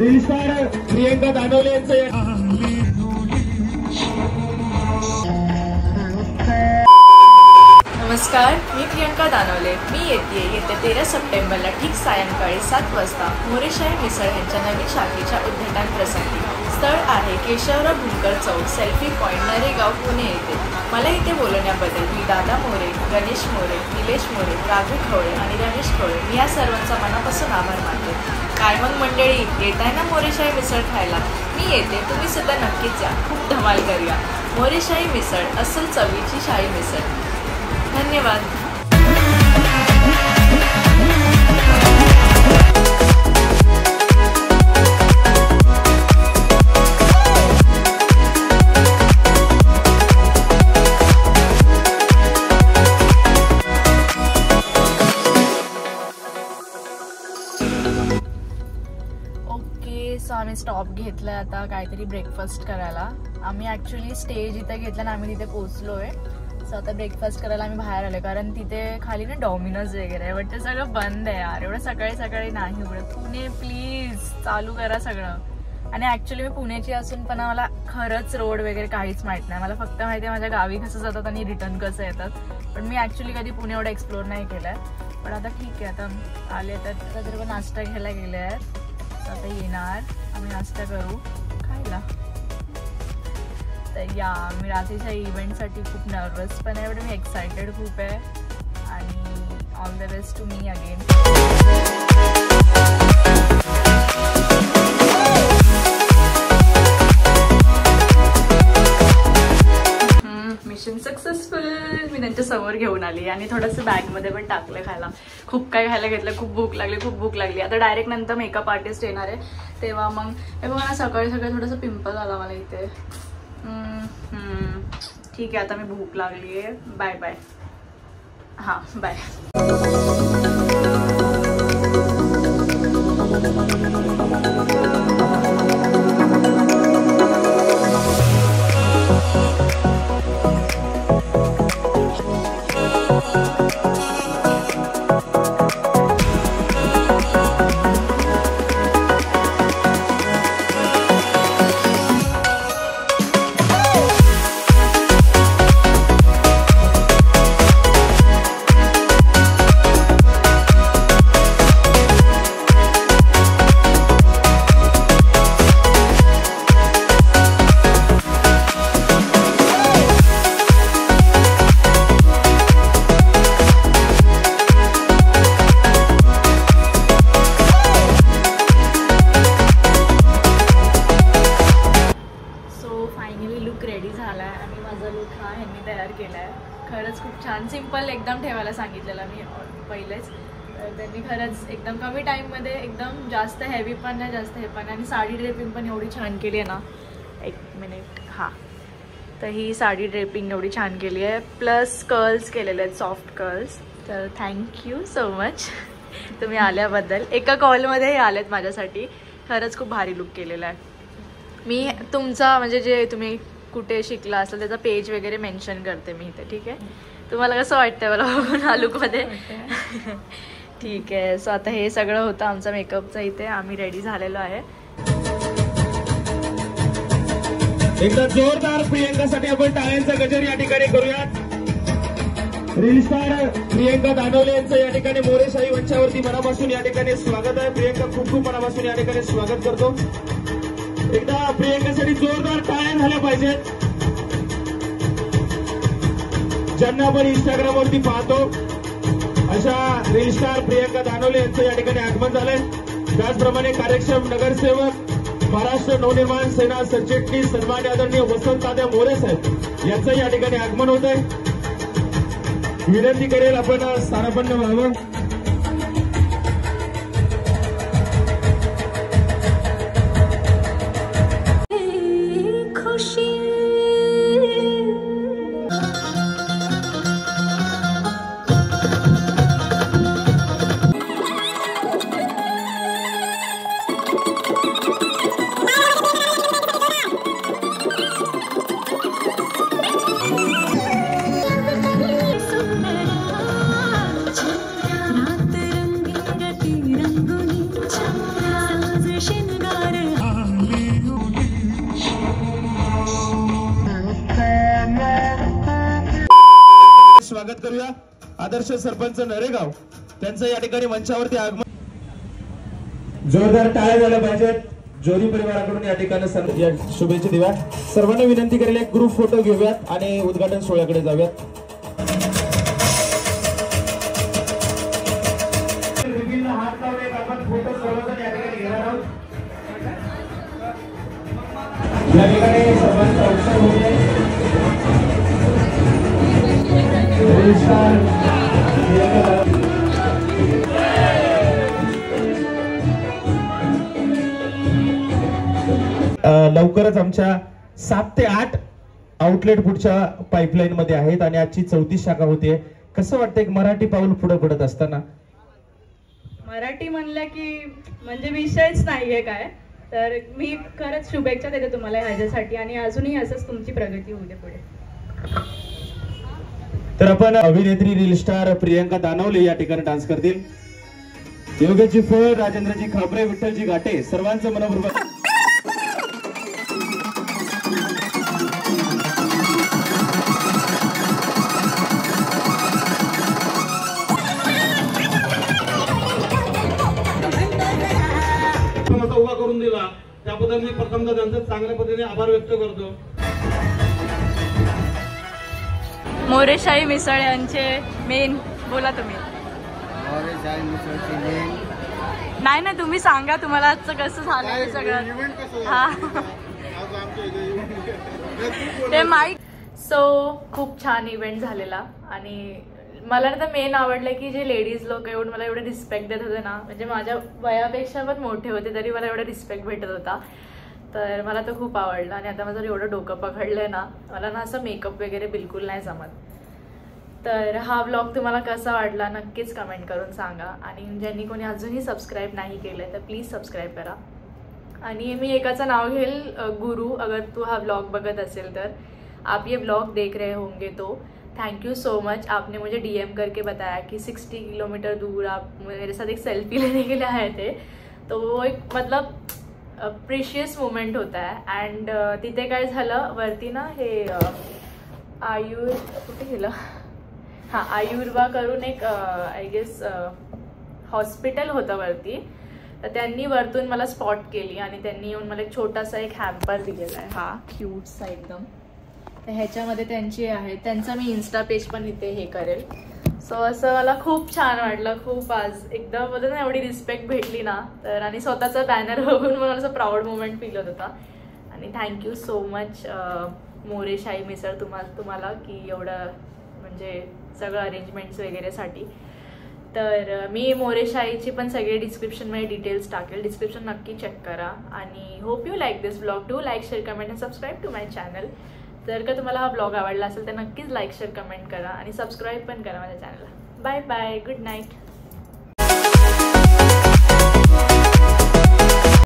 Reel star Priyanka Danwale यांचं नमस्कार प्रियंका दानवले मी येते येत्या तेरा सप्टेंबरला ठीक सायंकाळी सात वाजता मोरेशाही मिसळ यांच्या नवीन शाखेच्या उद्घाटन प्रसंगी. स्थळ आहे केशवराव भुंकर चौक सेल्फी पॉईंट नरेगाव पुणे येथे. मला इथे बोलवण्याबद्दल मी दादा मोरे गणेश मोरे निलेश मोरे राघू खवळे आणि रमेश खवळे मी या सर्वांचा मनापासून आभार मानते. काय मग मंडळी येत आहे ना मोरेशाही मिसळ खायला? मी येते तुम्ही सुद्धा नक्कीच या. खूप धमाल करूया. मोरेशाही मिसळ असल चवीची शाही मिसळ. धन्यवाद. ओके सो आम्ही स्टॉप घेतलाय आता काहीतरी ब्रेकफास्ट करायला. आम्ही ॲक्च्युली स्टे जिथे घेतला ना आम्ही तिथे पोचलो आहे सो आता ब्रेकफास्ट करायला आम्ही बाहेर आलो कारण तिथे खाली ना डॉमिनोज वगैरे आहे. बट ते सगळं बंद आहे यार. एवढं सकाळी सकाळी नाही उघडत. पुणे प्लीज चालू करा सगळं. आणि ॲक्च्युली मी पुण्याची असून पण मला खरंच रोड वगैरे काहीच माहीत नाही. मला फक्त माहिती आहे माझ्या गावी कसं जातात आणि रिटर्न कसं येतात. पण मी ॲक्च्युली कधी पुणे एवढं एक्सप्लोर नाही केलं पण आता ठीक आहे आता आले तर आता जर नाश्ता घ्यायला गेले आहेत तर आता येणार. आम्ही नाश्ता करू खायला. तर या मी रात्रीच्या इव्हेंटसाठी खूप नर्वस पण आहे बट मी एक्सायटेड खूप आहे. आणि all the best to me again समोर घेऊन आली आणि थोडंसं बॅगमध्ये पण टाकलं खायला. खूप काय खायला घेतलं खूप भूक लागली खूप भूक लागली. आता डायरेक्ट नंतर मेकअप आर्टिस्ट येणार आहे. तेव्हा मग हे बघा ना सकाळी सकाळी थोडंसं पिंपल आला मला इथे. ठीक आहे आता मी भूक लागली आहे. बाय बाय हां बाय खरंच खूप छान सिंपल एकदम ठेवायला सांगितलेलं मी पहिलेच. तर त्यांनी खरंच एकदम कमी टाईममध्ये एकदम जास्त हेवी पण नाही जास्त हे पण आणि साडी ड्रेपिंग पण एवढी छान केली आहे ना. एक मिनिट हां. तर ही साडी ड्रेपिंग एवढी छान केली आहे. प्लस कर्ल्स केलेले आहेत सॉफ्ट कर्ल्स तर थँक्यू सो मच तुम्ही आल्याबद्दल. एका कॉलमध्येही आलेत माझ्यासाठी. खरंच खूप भारी लुक केलेला आहे. मी तुमचा म्हणजे जे तुम्ही कुठे शिकला असेल त्याचा पेज वगैरे मेन्शन करते मी इथे ठीक आहे? तुम्हाला कसं वाटतं मला बघून ठीक आहे. सो आता हे सगळं होतं आमचा मेकअपचं इथे. आम्ही रेडी झालेलो आहे. एकदा जोरदार प्रियंकासाठी आपण टाळ्यांचा गजर या ठिकाणी करूयात. रीलस्टार प्रियंका दानवले यांचं या ठिकाणी मोरेशाही वंशावरती मनापासून या ठिकाणी स्वागत आहे. प्रियंका खूप खूप मनापासून या ठिकाणी स्वागत करतो. एकदा प्रियंकासाठी जोरदार टाळ्या झाल्या पाहिजेत. ज्यांना आपण इंस्टाग्रामवरती पाहतो अशा रील स्टार प्रियंका दानवले यांचं या ठिकाणी आगमन झालंय. त्याचप्रमाणे कार्यक्षम नगरसेवक महाराष्ट्र नवनिर्माण सेना सरचिटणीस सन्मान आदरणीय वसंत दादा मोरे साहेब यांचं या ठिकाणी आगमन होत आहे विनंती करेल आपण स्थानापन्न व्हावं. स्वागत करूया आदर्श सरपंच नरेगाव. त्यांचं या ठिकाणी मंचावरती आगमन जोरदार टाळ्या झाल्या पाहिजेत. जोरी परिवाराकडून या ठिकाणी या शुभेच्छा देऊया सर्वांना विनंती करेल एक ग्रुप फोटो घेऊयात आणि उद्घाटन सोहळ्याकडे जाऊयात. या ठिकाणी सर्वांचा उत्सव होत लवकरच आमच्या सात ते आठ आउटलेट पुढच्या पाईपलाईन मध्ये आहेत आणि आजची चौथी शाखा होते कसं वाटतं एक मराठी पाऊल पुढे पडत असताना? मराठी म्हणलं की म्हणजे विषयच नाहीये काय. तर मी खरंच शुभेच्छा देते तुम्हाला ह्याच्यासाठी आणि अजूनही असंच तुमची प्रगती दे पुढे. तर आपण अभिनेत्री रील स्टार प्रियंका दानवले या ठिकाणी डान्स करतील. योगाची फळ राजेंद्रजी खापरे विठ्ठलजी घाटे सर्वांचं मनपूर्वक त्याबद्दल मी प्रथमतः त्यांचे चांगल्या पद्धतीने आभार व्यक्त करतो. मोरेशाही मिसळ यांचे मेन बोला तुम्ही. नाही नाही तुम्ही सांगा तुम्हाला आजचं कसं झालं सगळं. हा. ते माईक सो खूप छान इव्हेंट झालेला. आणि मला तर मेन आवडलं की जे लेडीज लोक येऊन मला एवढे रिस्पेक्ट देत होते ना म्हणजे माझ्या वयापेक्षा पण मोठे होते तरी मला एवढा रिस्पेक्ट भेटत होता. तर मला तो खूप आवडला. आणि आता माझं एवढं डोकं पकडलंय ना मला ना असं मेकअप वगैरे बिलकुल नाही जमत. तर हा व्लॉग तुम्हाला कसा वाटला नक्कीच कमेंट करून सांगा. आणि ज्यांनी कोणी अजूनही सबस्क्राईब नाही केलं तर प्लीज सबस्क्राईब करा. आणि मी एकाचं नाव घेईल गुरु. अगर तू हा व्लॉग बघत असेल तर. आप ये ब्लॉग देख रहे होंगे तो। थैंक यू सो मच आपने मुझे डीएम करके बताया कि 60 किलोमीटर दूर आप मेरे साथ एक सेल्फी लेने के लिए आए थे। तो वो एक मतलब प्रिशियस मोमेंट होता आहे अँड तिथे काय झालं? वरती ना हे आयुर् कुठे गेलं? हां आयुर्वा करून एक आय गेस हॉस्पिटल होतं वरती. तर त्यांनी वरतून मला स्पॉट केली आणि त्यांनी येऊन मला एक छोटासा एक हॅम्पर दिलेला आहे. हा क्यूटचा एकदम. तर ह्याच्यामध्ये त्यांची आहे. त्यांचा मी इन्स्टा पेज पण इथे हे करेल. सो असं मला खूप छान वाटलं. खूप आज एकदम बोलत ना एवढी रिस्पेक्ट भेटली ना. तर आणि स्वतःचा बॅनर बघून मला असं प्राऊड मुवमेंट फील होत होता. आणि thank you so much Moreshahi misal तुम्हाला तुम्हाला की एवढं म्हणजे सगळं अरेंजमेंट्स वगैरेसाठी तर मी मोरेशाहीची पण सगळे डिस्क्रिप्शनमध्ये डिटेल्स टाकेल. डिस्क्रिप्शन नक्की चेक करा. आणि hope you like this blog do like share comment and subscribe to my channel जर का तुम्हाला हा ब्लॉग आवडला असेल तर नक्कीच लाईक शेअर कमेंट करा आणि सबस्क्राईब पण करा माझ्या चॅनलला बाय बाय गुड नाईट